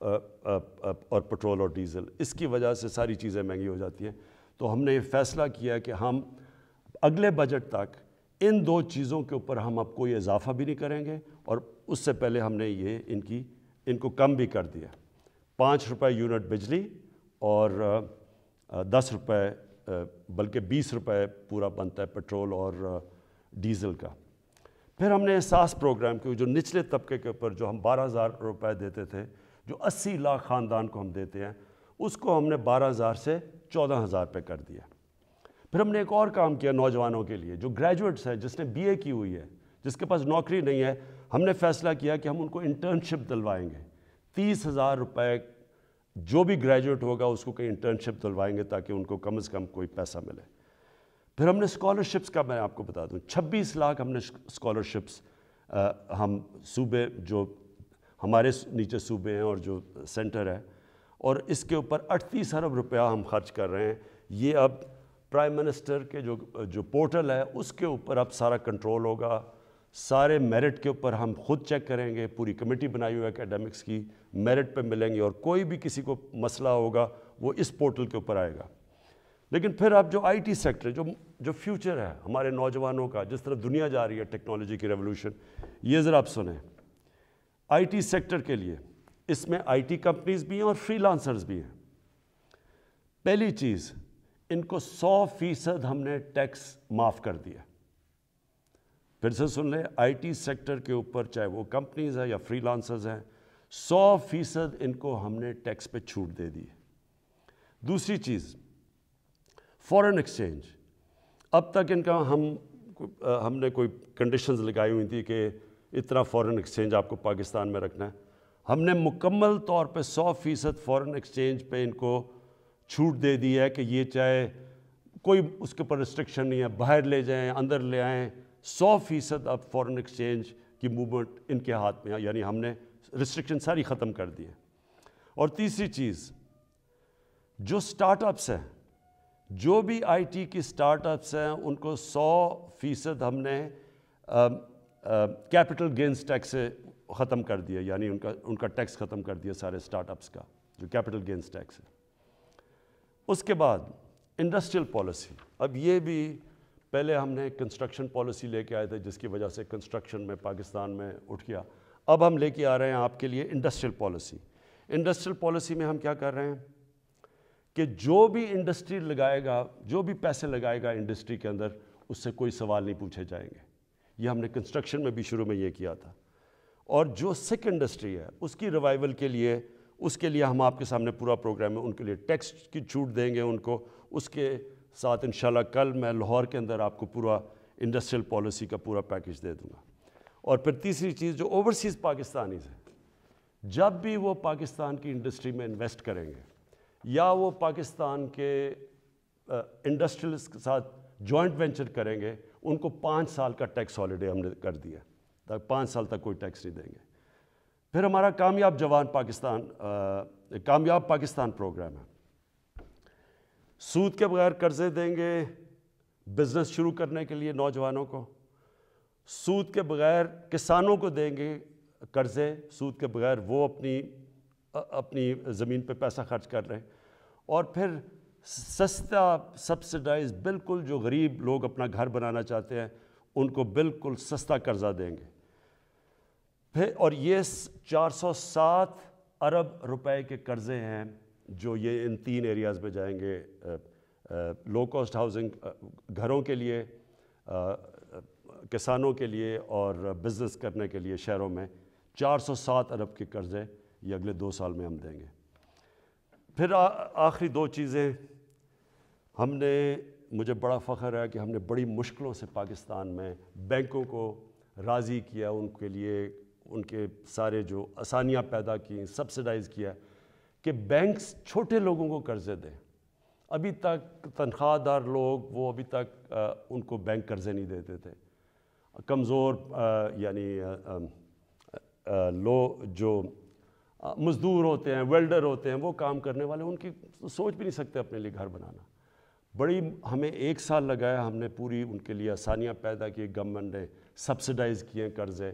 आ, आ, आ, और पेट्रोल और डीज़ल इसकी वजह से सारी चीज़ें महँगी हो जाती हैं। तो हमने ये फ़ैसला किया कि हम अगले बजट तक इन दो चीज़ों के ऊपर हम अब कोई इजाफा भी नहीं करेंगे और उससे पहले हमने ये इनकी इनको कम भी कर दिया। पाँच रुपये यूनिट बिजली और दस रुपये बल्कि बीस रुपये पूरा बनता है पेट्रोल और डीज़ल का। फिर हमने एहसास प्रोग्राम की जो निचले तबके के ऊपर जो हम बारह हज़ार रुपये देते थे, जो अस्सी लाख ख़ानदान को हम देते हैं, उसको हमने बारह हज़ार से चौदह हज़ार पे कर दिया। फिर हमने एक और काम किया नौजवानों के लिए, जो ग्रेजुएट्स हैं, जिसने बीए की हुई है, जिसके पास नौकरी नहीं है हमने फैसला किया कि हम उनको इंटर्नशिप दिलवाएँगे। तीस हज़ार रुपये जो भी ग्रेजुएट होगा, उसको कहीं इंटर्नशिप दिलवाएँगे ताकि उनको कम अज़ कम कोई पैसा मिले। फिर हमने स्कॉलरशिप्स का मैं आपको बता दूँ 26 लाख हमने स्कॉलरशिप्स हम सूबे जो, हमारे नीचे सूबे हैं और जो सेंटर है, और इसके ऊपर अड़तीस अरब रुपया हम खर्च कर रहे हैं। ये अब प्राइम मिनिस्टर के जो जो पोर्टल है, उसके ऊपर अब सारा कंट्रोल होगा। सारे मेरिट के ऊपर हम खुद चेक करेंगे, पूरी कमेटी बनाई हुई है एकेडमिक्स की मेरिट पे मिलेंगे और कोई भी किसी को मसला होगा, वो इस पोर्टल के ऊपर आएगा। लेकिन फिर आप जो आईटी सेक्टर जो जो फ्यूचर है, हमारे नौजवानों का, जिस तरह दुनिया जा रही है टेक्नोलॉजी की रेवोल्यूशन ये ज़रा आप सुने। आईटी सेक्टर के लिए, इसमें आईटी कंपनीज़ भी हैं और फ्रीलांसर्स भी हैं। पहली चीज़, इनको 100 फ़ीसद हमने टैक्स माफ़ कर दिया। फिर से सुन लें आईटी सेक्टर के ऊपर, चाहे वो कंपनीज़ है या फ्रीलांसर्स हैं 100 फ़ीसद इनको हमने टैक्स पे छूट दे दी दूसरी चीज़ फॉरेन एक्सचेंज अब तक इनका हम हमने कोई कंडीशंस लगाई हुई थी कि इतना फॉरेन एक्सचेंज आपको पाकिस्तान में रखना है। हमने मुकम्मल तौर पे 100 फ़ीसद फ़ॉरन एक्सचेंज पे इनको छूट दे दी है कि ये चाहे कोई, उसके ऊपर रिस्ट्रिक्शन नहीं है, बाहर ले जाएँ, अंदर ले आएँ सौ फ़ीसद अब फ़ॉरन एक्सचेंज की मूवमेंट इनके हाथ में है, यानी हमने रिस्ट्रिक्शन सारी ख़त्म कर दी है। और तीसरी चीज़, जो स्टार्टअप्स हैं, जो भी आईटी की स्टार्टअप्स हैं, उनको सौ फ़ीसद हमने कैपिटल गेंस टैक्स से ख़त्म कर दिया, यानी उनका उनका टैक्स ख़त्म कर दिया सारे स्टार्टअप्स का, जो कैपिटल गेंस टैक्स है। उसके बाद इंडस्ट्रियल पॉलिसी अब ये भी पहले हमने कंस्ट्रक्शन पॉलिसी लेके आए थे, जिसकी वजह से कंस्ट्रक्शन में, पाकिस्तान में उठ गया। अब हम लेके आ रहे हैं आपके लिए इंडस्ट्रियल पॉलिसी इंडस्ट्रियल पॉलिसी में हम क्या कर रहे हैं? कि जो भी इंडस्ट्री लगाएगा, जो भी पैसे लगाएगा इंडस्ट्री के अंदर, उससे कोई सवाल नहीं पूछे जाएँगे। ये हमने कंस्ट्रक्शन में भी शुरू में ये किया था। और जो सिक इंडस्ट्री है, उसकी रिवाइवल के लिए, उसके लिए हम आपके सामने पूरा प्रोग्राम है, उनके लिए टैक्स की छूट देंगे उनको, उसके साथ इन कल मैं लाहौर के अंदर आपको पूरा इंडस्ट्रियल पॉलिसी का पूरा पैकेज दे दूँगा। और फिर तीसरी चीज़ जो ओवरसीज़ पाकिस्तानीज है, जब भी वो पाकिस्तान की इंडस्ट्री में इन्वेस्ट करेंगे, या वो पाकिस्तान के इंडस्ट्रियलिस्ट के साथ जॉइंट वेंचर करेंगे, उनको पाँच साल का टैक्स हॉलीडे हमने कर दिया तक पाँच साल तक कोई टैक्स नहीं देंगे। फिर हमारा कामयाब जवान पाकिस्तान कामयाब पाकिस्तान प्रोग्राम है। सूद के बगैर कर्जे देंगे बिज़नेस शुरू करने के लिए नौजवानों को। सूद के बगैर किसानों को देंगे कर्जे, सूद के बगैर वो अपनी अपनी ज़मीन पे पैसा खर्च कर रहे हैं। और फिर सस्ता सब्सिडाइज बिल्कुल जो गरीब लोग अपना घर बनाना चाहते हैं, उनको बिल्कुल सस्ता कर्जा देंगे। फिर, और ये 407 अरब रुपए के कर्ज़े हैं। जो ये इन तीन एरियाज़ में जाएँगे लो कॉस्ट हाउसिंग घरों के लिए किसानों के लिए और बिज़नेस करने के लिए शहरों में 407 अरब के कर्ज़े ये अगले दो साल में हम देंगे। फिर आखिरी दो चीज़ें। हमने, मुझे बड़ा फ़ख्र है कि हमने बड़ी मुश्किलों से पाकिस्तान में बैंकों को राज़ी किया, उनके लिए उनके सारे जो आसानियाँ पैदा की सब्सिडाइज़ किया। कि बैंक्स छोटे लोगों को कर्ज़े दें। अभी तक तनख्वाहदार लोग वो अभी तक आ, उनको बैंक कर्ज़े नहीं देते थे। कमज़ोर यानी लो जो मज़दूर होते हैं वेल्डर होते हैं वो काम करने वाले उनकी सोच भी नहीं सकते अपने लिए घर बनाना। बड़ी हमें एक साल लगाया हमने पूरी उनके लिए आसानियाँ पैदा की गवर्नमेंट ने सब्सिडाइज़ किए कर्ज़े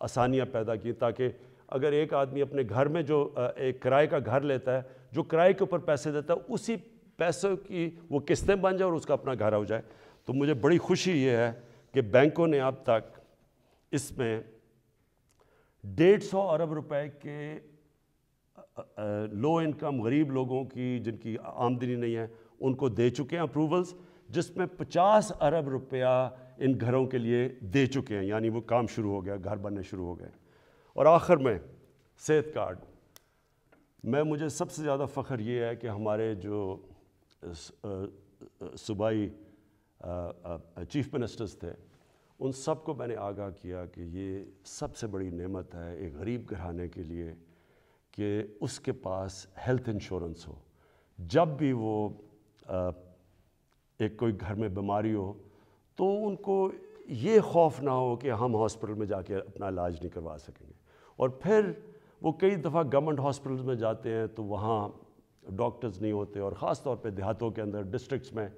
आसानियाँ पैदा की ताकि अगर एक आदमी अपने घर में जो एक किराए का घर लेता है, जो किराए के ऊपर पैसे देता है, उसी पैसों की वो किस्तें बन जाए और उसका अपना घर हो जाए। तो मुझे बड़ी खुशी ये है कि बैंकों ने अब तक इसमें डेढ़ सौ अरब रुपए के लो इनकम गरीब लोगों की जिनकी आमदनी नहीं है, उनको दे चुके हैं अप्रूवल्स, जिसमें 50 अरब रुपया इन घरों के लिए दे चुके हैं। यानी वो काम शुरू हो गया, घर बनने शुरू हो गए। और आखिर में सेहत कार्ड। मैं मुझे सबसे ज़्यादा फ़ख्र ये है कि हमारे जो सूबाई चीफ मिनिस्टर्स थे उन सबको मैंने आगाह किया कि ये सबसे बड़ी नेमत है एक गरीब घराने के लिए कि उसके पास हेल्थ इंश्योरेंस हो। जब भी वो आ, एक कोई घर में बीमारी हो तो उनको ये खौफ ना हो कि हम हॉस्पिटल में जाके अपना इलाज नहीं करवा सकेंगे। और फिर वो कई दफ़ा गवर्नमेंट हॉस्पिटल्स में जाते हैं तो वहाँ डॉक्टर्स नहीं होते और ख़ास तौर पे देहातों के अंदर डिस्ट्रिक्ट्स में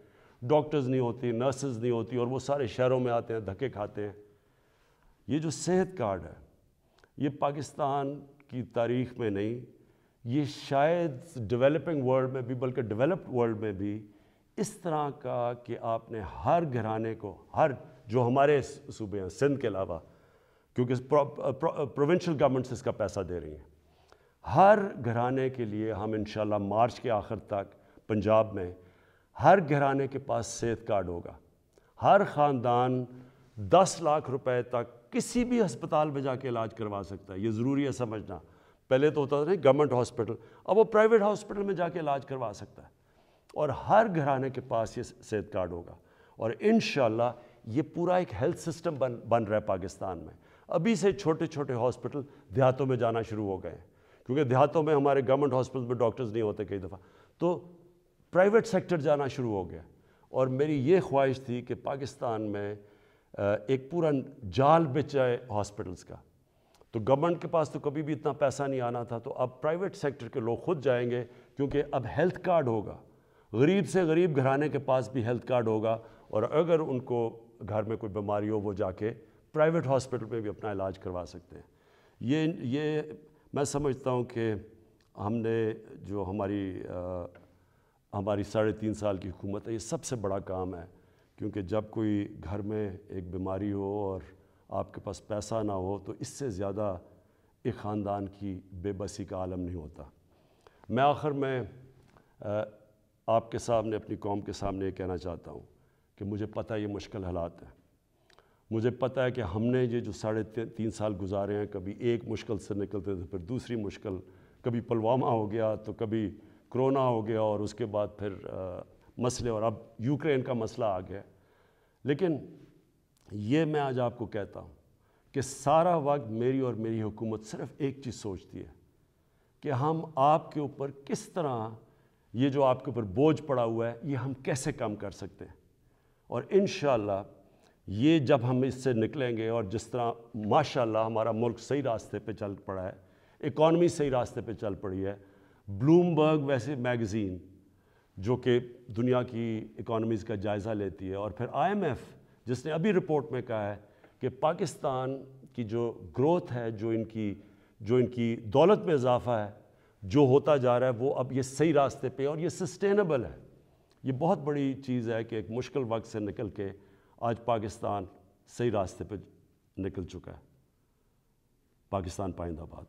डॉक्टर्स नहीं होती नर्सेज नहीं होती और वो सारे शहरों में आते हैं, धक्के खाते हैं। ये जो सेहत कार्ड है, ये पाकिस्तान की तारीख में नहीं, ये शायद डेवलपिंग वर्ल्ड में भी बल्कि डेवलप्ड वर्ल्ड में भी इस तरह का कि आपने हर घराने को, हर जो हमारे सूबे हैं, सिंध के अलावा क्योंकि प्रोविंशियल गवर्नमेंट्स इसका पैसा दे रही हैं। हर घराने के लिए हम इन मार्च के आखिर तक पंजाब में हर घराने के पास सेहत कार्ड होगा। हर ख़ानदान दस लाख रुपए तक किसी भी अस्पताल में जाके इलाज करवा सकता है। ये ज़रूरी है समझना। पहले तो होता था नहीं गवर्नमेंट हॉस्पिटल, अब वो प्राइवेट हॉस्पिटल में जाके इलाज करवा सकता है। और हर घराने के पास ये सेहत कार्ड होगा। और इन ये पूरा एक हेल्थ सिस्टम बन बन रहा है पाकिस्तान में। अभी से छोटे छोटे हॉस्पिटल देहातों में जाना शुरू हो गए क्योंकि देहातों में हमारे गवर्नमेंट हॉस्पिटल में डॉक्टर्स नहीं होते कई दफ़ा। तो प्राइवेट सेक्टर जाना शुरू हो गया। और मेरी ये ख्वाहिश थी कि पाकिस्तान में एक पूरा जाल बिछ जाए हॉस्पिटल्स का। तो गवर्नमेंट के पास तो कभी भी इतना पैसा नहीं आना था। तो अब प्राइवेट सेक्टर के लोग खुद जाएँगे, क्योंकि अब हेल्थ कार्ड होगा। गरीब से गरीब घराने के पास भी हेल्थ कार्ड होगा। और अगर उनको घर में कोई बीमारी हो, वो जाके प्राइवेट हॉस्पिटल में भी अपना इलाज करवा सकते हैं। ये ये मैं समझता हूँ कि हमने जो हमारी आ, हमारी साढ़े तीन साल की हुकूमत है ये सबसे बड़ा काम है। क्योंकि जब कोई घर में एक बीमारी हो और आपके पास पैसा ना हो तो इससे ज़्यादा एक ख़ानदान की बेबसी का आलम नहीं होता। मैं आखिर में आपके सामने अपनी कौम के सामने ये कहना चाहता हूँ कि मुझे पता ये मुश्किल हालात हैं। मुझे पता है कि हमने ये जो साढ़े तीन साल गुजारे हैं कभी एक मुश्किल से निकलते थे फिर दूसरी मुश्किल कभी पुलवामा हो गया तो कभी कोरोना हो गया और उसके बाद फिर आ, मसले और अब यूक्रेन का मसला आ गया। लेकिन ये मैं आज आपको कहता हूँ कि सारा वक्त मेरी और मेरी हुकूमत सिर्फ़ एक चीज़ सोचती है कि हम आपके ऊपर किस तरह ये जो आपके ऊपर बोझ पड़ा हुआ है ये हम कैसे कम कर सकते हैं। और इन ये जब हम इससे निकलेंगे और जिस तरह माशाल्लाह हमारा मुल्क सही रास्ते पे चल पड़ा है, इकॉनमी सही रास्ते पे चल पड़ी है, ब्लूमबर्ग वैसे मैगज़ीन जो कि दुनिया की इकॉनमीज़ का जायज़ा लेती है, और फिर आईएमएफ, जिसने अभी रिपोर्ट में कहा है कि पाकिस्तान की जो ग्रोथ है, जो इनकी जो इनकी दौलत में इजाफा है, जो होता जा रहा है, वो अब ये सही रास्ते पे और ये सस्टेनेबल है। ये बहुत बड़ी चीज़ है कि एक मुश्किल वक्त से निकल के आज पाकिस्तान सही रास्ते पर निकल चुका है। पाकिस्तान पाइंदाबाद।